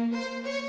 Música